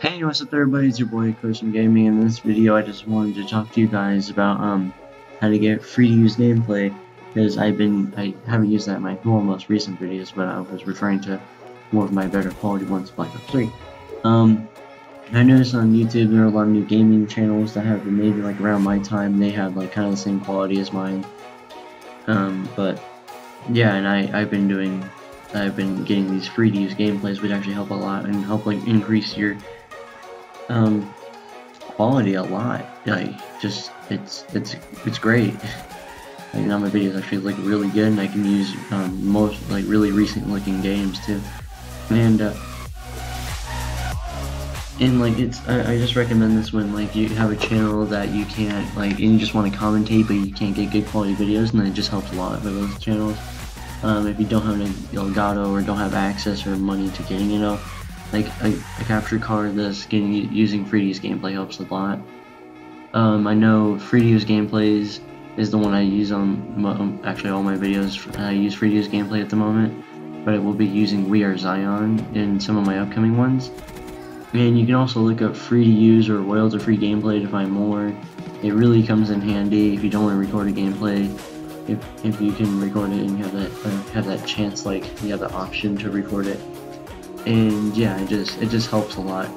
Hey, what's up everybody, it's your boy Custom Gaming. In this video I just wanted to talk to you guys about um how to get free to use gameplay because I've been I haven't used that in my well, most recent videos but I was referring to more of my better quality ones Black Ops 3. Um I noticed on YouTube there are a lot of new gaming channels that have maybe like around my time they have like kind of the same quality as mine. Um but yeah and I, I've been doing I've been getting these free to use gameplays which actually help a lot and help like increase your um, quality a lot. Like, just it's it's it's great. Like now my videos actually look really good, and I can use um, most like really recent looking games too. And uh, and like it's I, I just recommend this when like you have a channel that you can't like and you just want to commentate but you can't get good quality videos, and then it just helps a lot for those channels. Um, if you don't have an Elgato or don't have access or money to getting, you know, like a, a capture card that's getting using free to use gameplay helps a lot. Um, I know free to use gameplays is the one I use on actually all my videos. I use free to use gameplay at the moment, but I will be using We Are Zion in some of my upcoming ones. And you can also look up free to use or Whales of Free Gameplay to find more. It really comes in handy if you don't want to record a gameplay. If, if you can record it and you have that uh, have that chance, like you have the option to record it and yeah, it just it just helps a lot.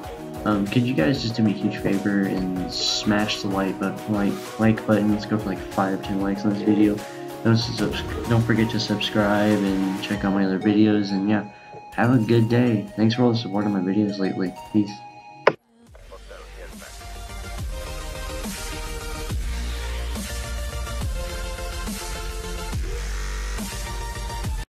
Um, could you guys just do me a huge favor and smash the like button, like like button? Let's go for like five, ten likes on this video. Don't don't forget to subscribe and check out my other videos. And yeah, have a good day. Thanks for all the support on my videos lately. Peace.